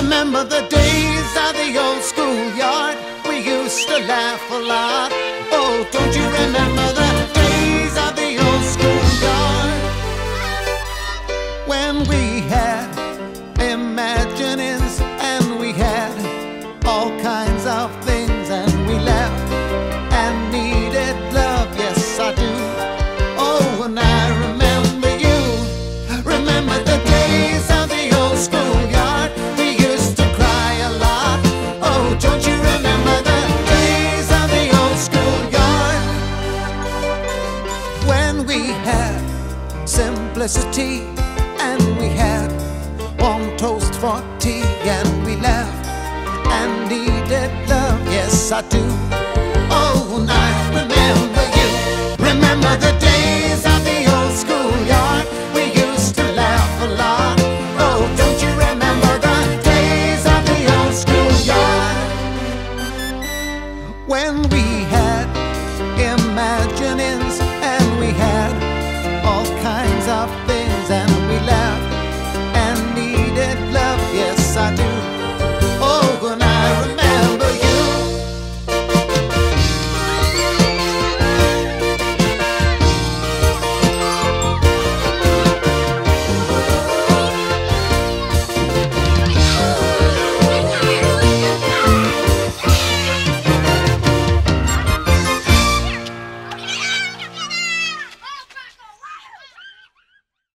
Remember the days of the old schoolyard? We used to laugh a lot. Oh, don't you remember the days of the old schoolyard? When we had felicity and we had one toast for tea and we laughed and needed love. Yes i do. Oh and i remember you. Remember the days of the old schoolyard. We used to laugh a lot. Oh don't you remember the days of the old schoolyard? When we